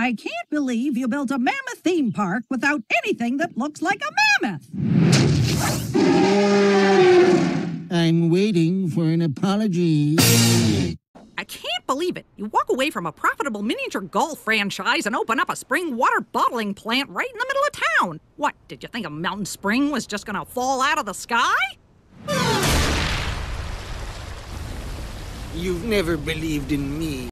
I can't believe you built a mammoth theme park without anything that looks like a mammoth. I'm waiting for an apology. I can't believe it. You walk away from a profitable miniature golf franchise and open up a spring water bottling plant right in the middle of town. What, did you think a mountain spring was just gonna fall out of the sky? You've never believed in me.